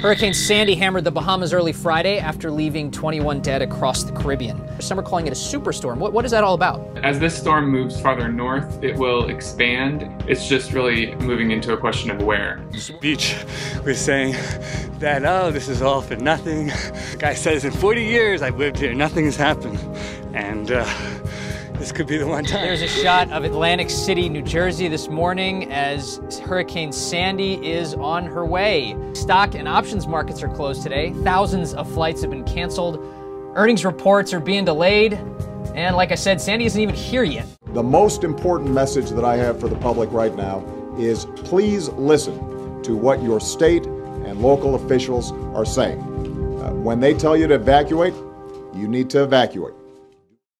Hurricane Sandy hammered the Bahamas early Friday after leaving 21 dead across the Caribbean. Some are calling it a superstorm. What, what is that all about? As this storm moves farther north, it will expand. It's just really moving into a question of where. Beach was saying that, oh, this is all for nothing. The guy says, in 40 years I've lived here, nothing has happened. And uh, this could be the one time. There's a shot of Atlantic City, New Jersey this morning as Hurricane Sandy is on her way. Stock and options markets are closed today. Thousands of flights have been canceled. Earnings reports are being delayed. And like I said, Sandy isn't even here yet. The most important message that I have for the public right now is please listen to what your state and local officials are saying. Uh, when they tell you to evacuate, you need to evacuate.